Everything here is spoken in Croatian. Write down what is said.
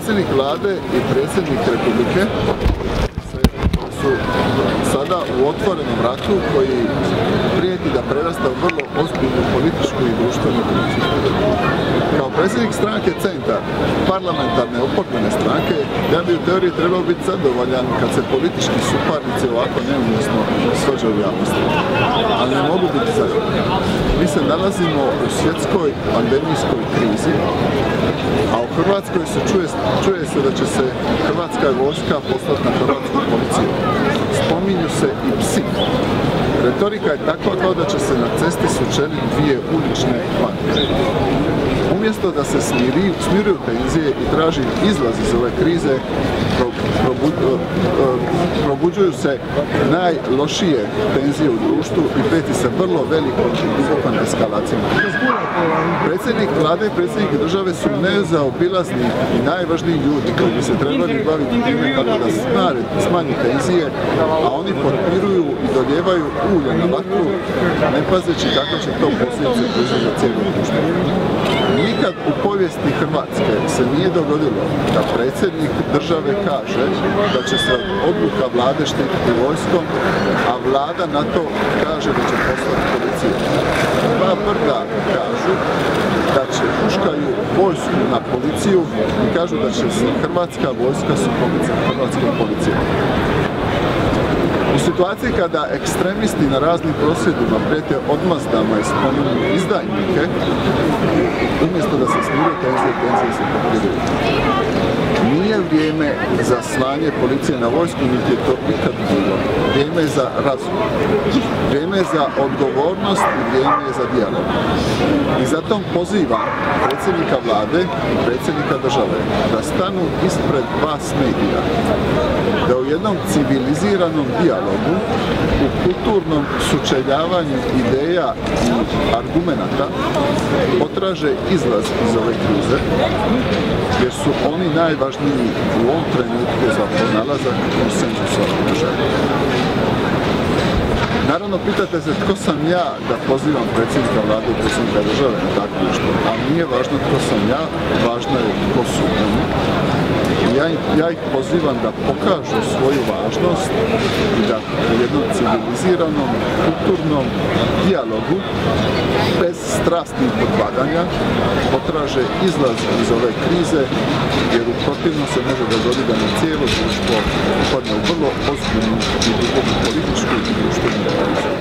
predsjednik vlade i predsjednik republike su sada u otvorenom ratu koji prijeti da prerasta u vrlo ozbiljnu političku i predsjednik stranke Centar, parlamentarne oporbene stranke, ja bi u teoriji trebao biti zadovoljan kad se politički suparnici ovako neumjesno svađaju u javnosti. Ali ne mogu biti zadovoljan. Mi se nalazimo u svjetskoj pandemijskoj krizi, a u Hrvatskoj se čuje, čuje se da će se Hrvatska vojska poslati na Hrvatsku policiju. Spominju se i psi. Retorika je takva kao da će se na cesti sučeliti dvije ulične banke. Umjesto da se smiri, smiruju tenzije i traži izlaz iz ove krize, probuđuju se najlošije tenzije u društvu i peti se vrlo velikom i dubokom eskalacijom. Predsjednik vlade i predsjednik države su nezaobilazni i najvažniji ljudi koji bi se trebali baviti time kako da smanji tenzije, a oni potpiruju i doljevaju ulje na vatru, ne pazeći kako će to posljedice proizvati za cijelu društvo. Nikad u povijesti Hrvatske se nije dogodilo da predsjednik države kaže da će se odluka vlade štititi vojskom, a vlada na to kaže da će poslati policiju. Dva brda kažu da će puškaju vojsku na policiju i kažu da će se hrvatska vojska sukobiti sa hrvatskom policijom. Situaciji kada ekstremisti na raznim prosvjedima prijete odmazdama i spominju izdajnike, umjesto da se smiruje tenzije, tenzije se popiruju. Nije vrijeme za slanje policije na vojsku, niti je to ikad bilo. Vrijeme je za razum. Vrijeme je za odgovornost i vrijeme je za dijalog. I zato pozivam predsjednika vlade i predsjednika države da stanu ispred vas medija, jednom civiliziranom dijalogu, u kulturnom sučeljavanju ideja i argumenata potraže izlaz iz ove krize, jer su oni najvažniji u ovom trenutku za pronalazak konsenzusa u. Naravno, pitate se tko sam ja da pozivam predsjednika vlade i predsjednika države na tako nešto, a nije važno tko sam ja, važno je tko su oni ja, ih pozivam da pokažu svoju važnost i da u jednom civiliziranom, kulturnom dijalogu bez strastnih podbadanja potraže izlaz iz ove krize jer u protivno se može dogoditi da na cijelo društvo upadne u vrlo ozbiljnu i duboku političku i društvenu krizu.